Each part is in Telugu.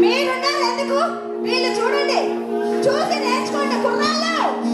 మీరున్నారు ఎందుకు? వీళ్ళు చూడండి. చూసి నేర్చుకోండి కుర్రాళ్ళు.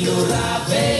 Latino Rap.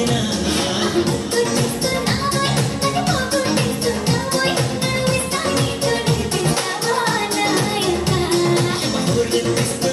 Thank you.